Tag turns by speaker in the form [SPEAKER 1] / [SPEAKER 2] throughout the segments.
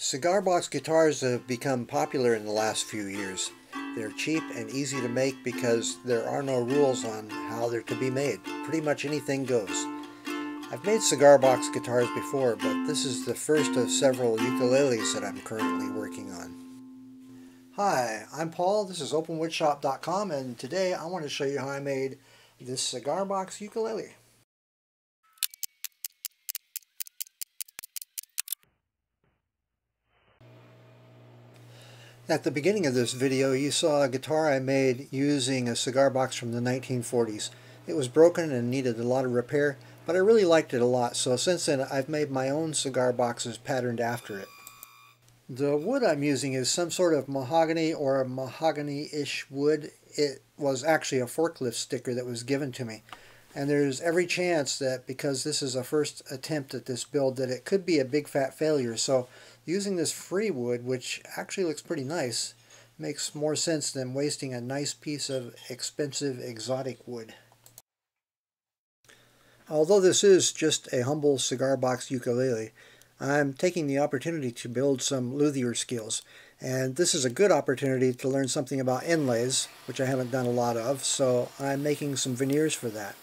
[SPEAKER 1] Cigar box guitars have become popular in the last few years. They're cheap and easy to make because there are no rules on how they're to be made. Pretty much anything goes. I've made cigar box guitars before, but this is the first of several ukuleles that I'm currently working on. Hi, I'm Paul, this is OpenWoodShop.com, and today I want to show you how I made this cigar box ukulele. At the beginning of this video you saw a guitar I made using a cigar box from the 1940s. It was broken and needed a lot of repair, but I really liked it a lot, so since then I've made my own cigar boxes patterned after it. The wood I'm using is some sort of mahogany or mahogany-ish wood. It was actually a forklift sticker that was given to me. And there's every chance that because this is a first attempt at this build that it could be a big fat failure. So using this free wood, which actually looks pretty nice, makes more sense than wasting a nice piece of expensive exotic wood. Although this is just a humble cigar box ukulele, I'm taking the opportunity to build some luthier skills. And this is a good opportunity to learn something about inlays, which I haven't done a lot of, so I'm making some veneers for that.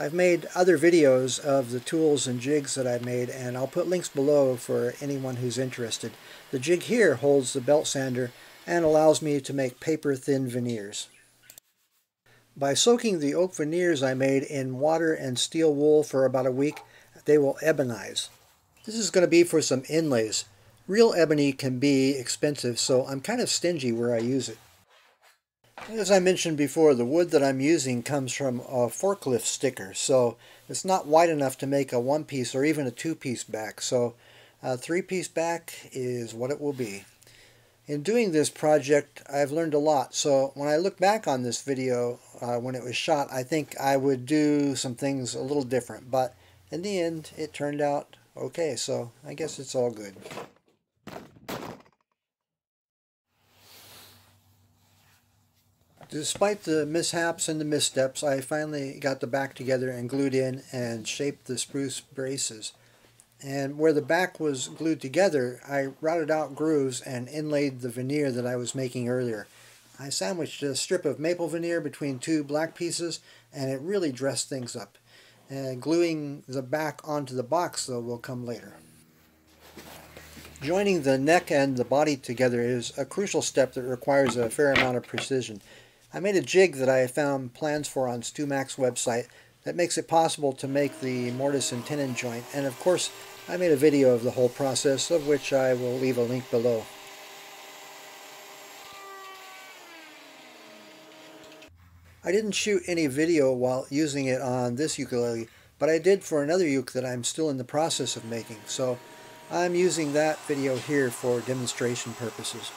[SPEAKER 1] I've made other videos of the tools and jigs that I've made and I'll put links below for anyone who's interested. The jig here holds the belt sander and allows me to make paper thin veneers. By soaking the oak veneers I made in water and steel wool for about a week, they will ebonize. This is going to be for some inlays. Real ebony can be expensive, so I'm kind of stingy where I use it. As I mentioned before, the wood that I'm using comes from a forklift sticker, so it's not wide enough to make a one-piece or even a two-piece back, so a three-piece back is what it will be. In doing this project, I've learned a lot, so when I look back on this video uh, when it was shot, I think I would do some things a little different, but in the end, it turned out okay, so I guess it's all good. Despite the mishaps and the missteps, I finally got the back together and glued in and shaped the spruce braces. And where the back was glued together, I routed out grooves and inlaid the veneer that I was making earlier. I sandwiched a strip of maple veneer between two black pieces, and it really dressed things up. And gluing the back onto the box, though, will come later. Joining the neck and the body together is a crucial step that requires a fair amount of precision. I made a jig that I found plans for on StewMac's website that makes it possible to make the mortise and tenon joint and of course I made a video of the whole process of which I will leave a link below. I didn't shoot any video while using it on this ukulele but I did for another uke that I'm still in the process of making so I'm using that video here for demonstration purposes.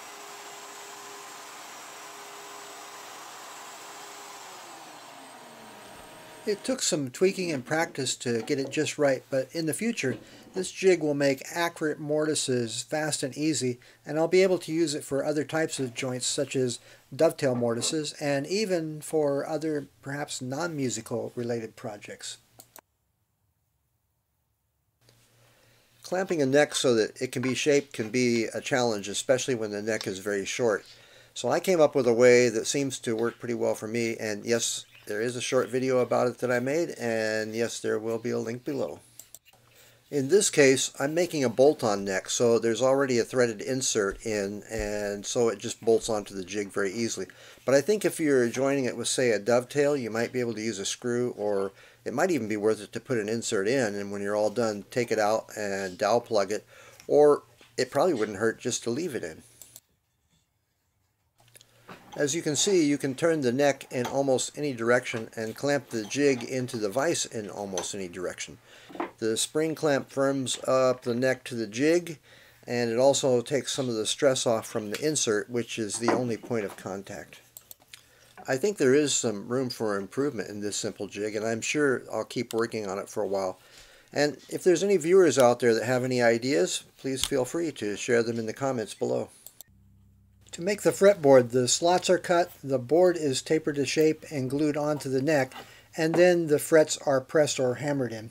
[SPEAKER 1] It took some tweaking and practice to get it just right, but in the future, this jig will make accurate mortises fast and easy, and I'll be able to use it for other types of joints such as dovetail mortises, and even for other perhaps non-musical related projects. Clamping a neck so that it can be shaped can be a challenge, especially when the neck is very short. So I came up with a way that seems to work pretty well for me, and yes, there is a short video about it that I made, and yes, there will be a link below. In this case, I'm making a bolt-on neck, so there's already a threaded insert in, and so it just bolts onto the jig very easily. But I think if you're joining it with, say, a dovetail, you might be able to use a screw, or it might even be worth it to put an insert in, and when you're all done, take it out and dowel plug it, or it probably wouldn't hurt just to leave it in. As you can see, you can turn the neck in almost any direction and clamp the jig into the vise in almost any direction. The spring clamp firms up the neck to the jig and it also takes some of the stress off from the insert, which is the only point of contact. I think there is some room for improvement in this simple jig, and I'm sure I'll keep working on it for a while. And if there's any viewers out there that have any ideas, please feel free to share them in the comments below. To make the fretboard, the slots are cut, the board is tapered to shape and glued onto the neck, and then the frets are pressed or hammered in.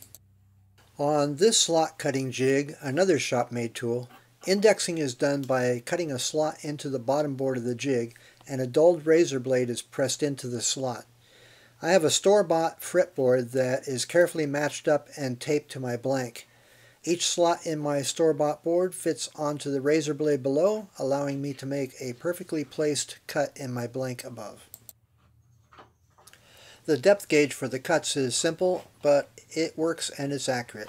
[SPEAKER 1] On this slot cutting jig, another shop-made tool, Indexing is done by cutting a slot into the bottom board of the jig and a dulled razor blade is pressed into the slot. I have a store-bought fretboard that is carefully matched up and taped to my blank. Each slot in my store-bought board fits onto the razor blade below, allowing me to make a perfectly placed cut in my blank above. The depth gauge for the cuts is simple, but it works and it's accurate.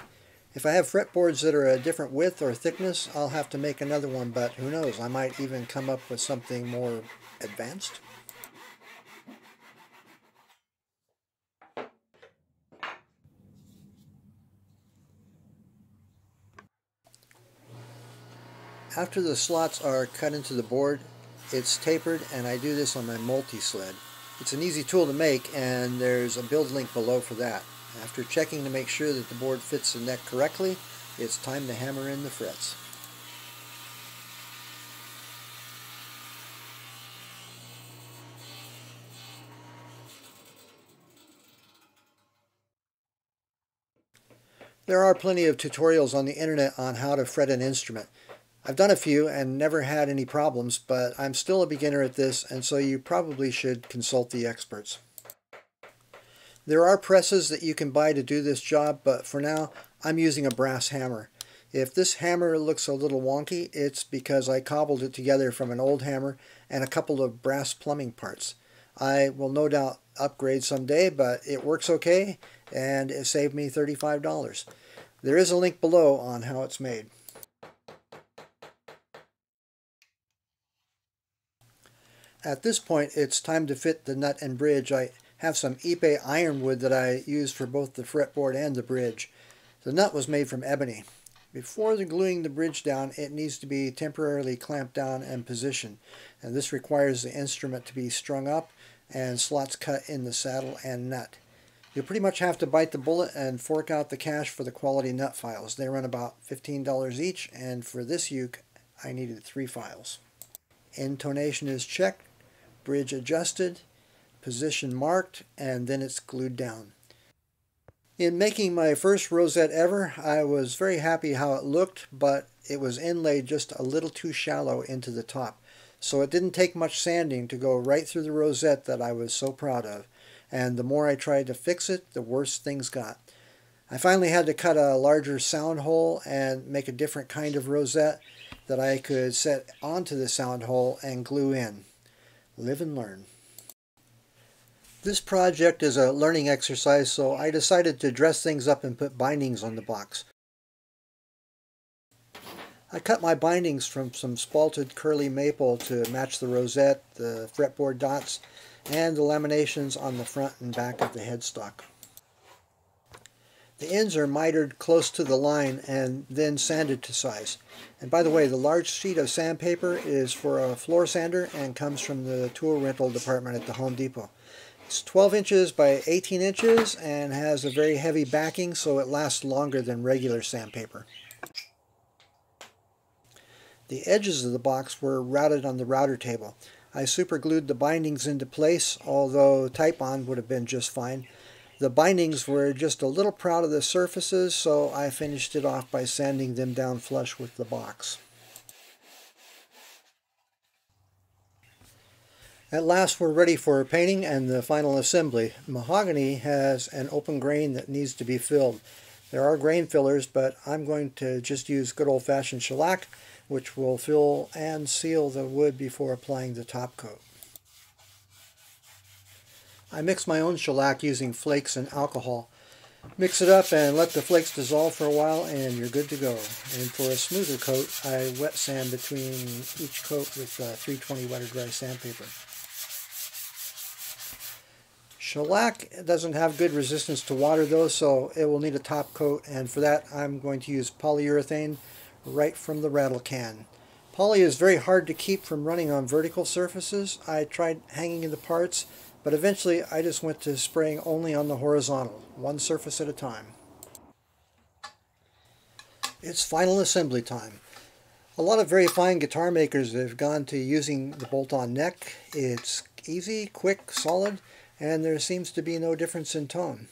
[SPEAKER 1] If I have fretboards that are a different width or thickness, I'll have to make another one, but who knows, I might even come up with something more advanced. After the slots are cut into the board, it's tapered and I do this on my multi-sled. It's an easy tool to make and there's a build link below for that. After checking to make sure that the board fits the neck correctly, it's time to hammer in the frets. There are plenty of tutorials on the internet on how to fret an instrument. I've done a few and never had any problems, but I'm still a beginner at this, and so you probably should consult the experts. There are presses that you can buy to do this job, but for now, I'm using a brass hammer. If this hammer looks a little wonky, it's because I cobbled it together from an old hammer and a couple of brass plumbing parts. I will no doubt upgrade someday, but it works okay, and it saved me $35. There is a link below on how it's made. At this point, it's time to fit the nut and bridge. I have some Ipe ironwood that I use for both the fretboard and the bridge. The nut was made from ebony. Before the gluing the bridge down, it needs to be temporarily clamped down and positioned. And this requires the instrument to be strung up and slots cut in the saddle and nut. You pretty much have to bite the bullet and fork out the cash for the quality nut files. They run about $15 each, and for this uke, I needed three files. Intonation is checked, bridge adjusted, position marked, and then it's glued down. In making my first rosette ever, I was very happy how it looked, but it was inlaid just a little too shallow into the top. So it didn't take much sanding to go right through the rosette that I was so proud of. And the more I tried to fix it, the worse things got. I finally had to cut a larger sound hole and make a different kind of rosette that I could set onto the sound hole and glue in. Live and learn. This project is a learning exercise, so I decided to dress things up and put bindings on the box. I cut my bindings from some spalted curly maple to match the rosette, the fretboard dots, and the laminations on the front and back of the headstock. The ends are mitered close to the line and then sanded to size. And by the way, the large sheet of sandpaper is for a floor sander and comes from the tool rental department at the Home Depot. It's 12 inches by 18 inches and has a very heavy backing so it lasts longer than regular sandpaper. The edges of the box were routed on the router table. I superglued the bindings into place, although Titebond would have been just fine. The bindings were just a little proud of the surfaces, so I finished it off by sanding them down flush with the box. At last we're ready for painting and the final assembly. Mahogany has an open grain that needs to be filled. There are grain fillers, but I'm going to just use good old-fashioned shellac, which will fill and seal the wood before applying the top coat. I mix my own shellac using flakes and alcohol. Mix it up and let the flakes dissolve for a while and you're good to go. And for a smoother coat, I wet sand between each coat with uh, 320 wet or dry sandpaper. Shellac doesn't have good resistance to water though, so it will need a top coat, and for that I'm going to use polyurethane right from the rattle can. Poly is very hard to keep from running on vertical surfaces. I tried hanging in the parts, but eventually I just went to spraying only on the horizontal, one surface at a time. It's final assembly time. A lot of very fine guitar makers have gone to using the bolt-on neck. It's easy, quick, solid, and there seems to be no difference in tone.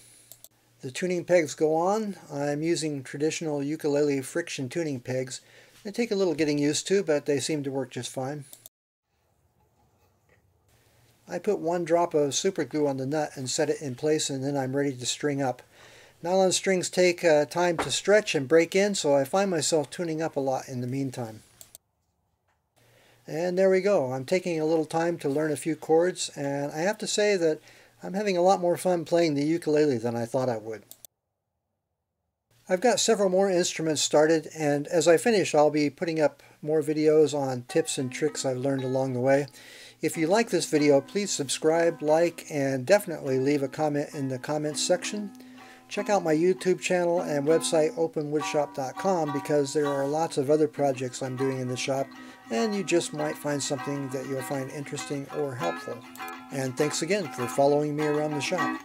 [SPEAKER 1] The tuning pegs go on. I'm using traditional ukulele friction tuning pegs. They take a little getting used to, but they seem to work just fine. I put one drop of super glue on the nut and set it in place and then I'm ready to string up. Nylon strings take uh, time to stretch and break in so I find myself tuning up a lot in the meantime. And there we go. I'm taking a little time to learn a few chords and I have to say that I'm having a lot more fun playing the ukulele than I thought I would. I've got several more instruments started and as I finish I'll be putting up more videos on tips and tricks I've learned along the way. If you like this video, please subscribe, like, and definitely leave a comment in the comments section. Check out my YouTube channel and website openwoodshop.com because there are lots of other projects I'm doing in the shop and you just might find something that you'll find interesting or helpful. And thanks again for following me around the shop.